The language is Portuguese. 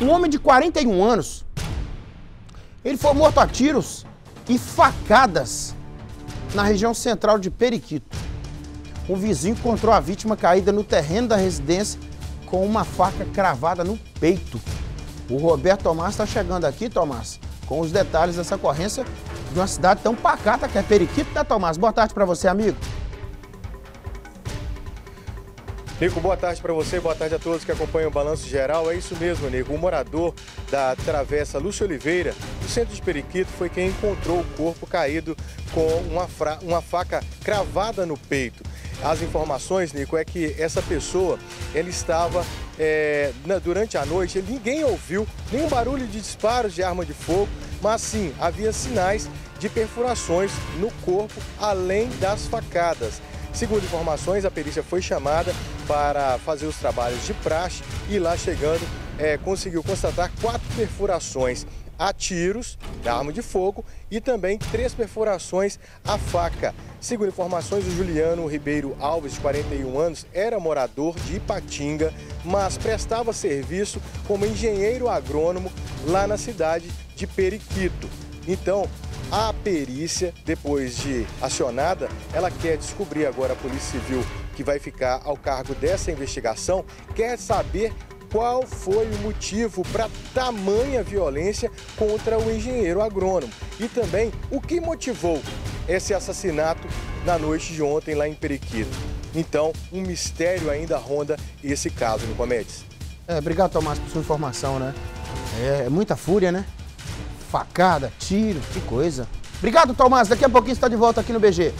Um homem de 41 anos, ele foi morto a tiros e facadas na região central de Periquito. Um vizinho encontrou a vítima caída no terreno da residência com uma faca cravada no peito. O Roberto Tomás está chegando aqui, Tomás, com os detalhes dessa ocorrência de uma cidade tão pacata que é Periquito, né, Tomás? Boa tarde para você, amigo. Nico, boa tarde para você, boa tarde a todos que acompanham o Balanço Geral. É isso mesmo, Nico. O morador da Travessa Lúcio Oliveira, do centro de Periquito, foi quem encontrou o corpo caído com uma, uma faca cravada no peito. As informações, Nico, é que essa pessoa, ele estava é, durante a noite, ninguém ouviu nenhum barulho de disparos de arma de fogo, mas sim havia sinais de perfurações no corpo, além das facadas. Segundo informações, a perícia foi chamada para fazer os trabalhos de praxe e lá chegando é, conseguiu constatar quatro perfurações a tiros da arma de fogo e também três perfurações à faca. Segundo informações, o Juliano Ribeiro Alves, de 41 anos, era morador de Ipatinga, mas prestava serviço como engenheiro agrônomo lá na cidade de Periquito. Então, a perícia, depois de acionada, ela quer descobrir agora a Polícia Civil que vai ficar ao cargo dessa investigação, quer saber qual foi o motivo para tamanha violência contra o engenheiro agrônomo e também o que motivou esse assassinato na noite de ontem lá em Periquito. Então, um mistério ainda ronda esse caso no Comedes. É, obrigado, Tomás, por sua informação, né? É, é muita fúria, né? Facada, tiro, que coisa. Obrigado, Tomás. Daqui a pouquinho está de volta aqui no BG.